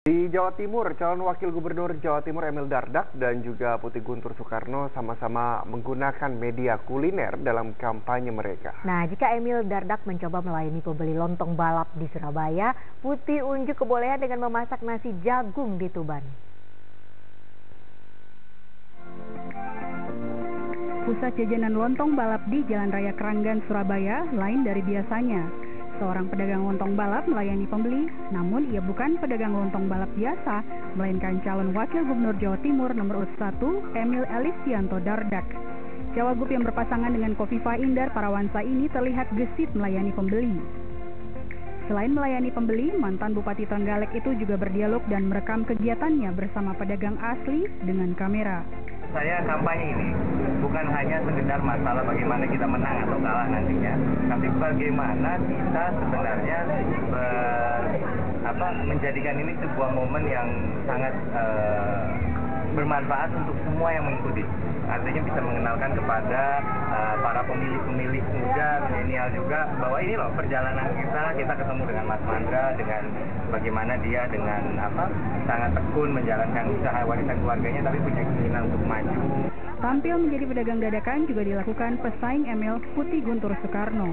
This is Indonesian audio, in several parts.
Di Jawa Timur, calon wakil gubernur Jawa Timur Emil Dardak dan juga Putih Guntur Soekarno sama-sama menggunakan media kuliner dalam kampanye mereka. Nah, jika Emil Dardak mencoba melayani pembeli lontong balap di Surabaya, Putih unjuk kebolehan dengan memasak nasi jagung di Tuban. Pusat jajanan lontong balap di Jalan Raya Keranggan, Surabaya lain dari biasanya. Seorang pedagang lontong balap melayani pembeli, namun ia bukan pedagang lontong balap biasa, melainkan calon wakil gubernur Jawa Timur nomor urut 1, Emil Elisianto Dardak. Cawagup yang berpasangan dengan Kofifa Indar Parawansa ini terlihat gesit melayani pembeli. Selain melayani pembeli, mantan Bupati Trenggalek itu juga berdialog dan merekam kegiatannya bersama pedagang asli dengan kamera saya kampanye ini bukan hanya sekedar masalah bagaimana kita menang atau kalah nantinya, tapi bagaimana kita sebenarnya ber, apa, menjadikan ini sebuah momen yang sangat uh, bermanfaat untuk semua yang mengikuti. Artinya bisa mengenalkan kepada uh, para pemilih-pemilih muda, milenial juga bahwa ini loh perjalanan kita, kita ketemu dengan Mas Mandra, dengan bagaimana dia dengan apa sangat tekun menjalankan usaha warisan keluarganya, tapi punya keinginan untuk maju. Tampil menjadi pedagang dadakan juga dilakukan pesaing Emil Putih Guntur Soekarno.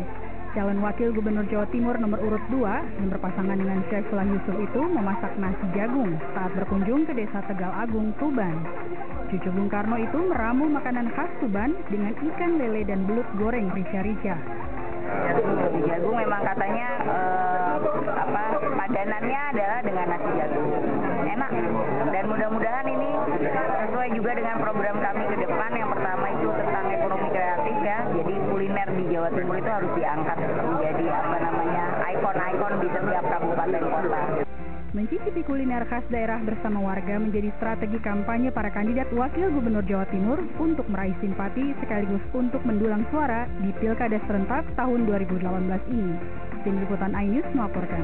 Calon Wakil Gubernur Jawa Timur nomor urut 2 yang berpasangan dengan Syaifullah Yusuf itu memasak nasi jagung saat berkunjung ke desa Tegal Agung, Tuban. Cucu Bung Karno itu meramu makanan khas Tuban dengan ikan lele dan belut goreng rica-rica. Nasi jagung memang katanya eh, apa padanannya adalah dengan nasi jagung. Enak dan mudah-mudahan ini sesuai juga dengan program kami ke depan. Yang pertama itu tentang ekonomi kreatif ya. Jadi kuliner di Jawa Timur itu harus diangkat menjadi apa namanya ikon-ikon di setiap kabupaten kota. Mencicipi kuliner khas daerah bersama warga menjadi strategi kampanye para kandidat wakil gubernur Jawa Timur untuk meraih simpati sekaligus untuk mendulang suara di Pilkada serentak tahun 2018 ini. Tim Liputan iNews melaporkan.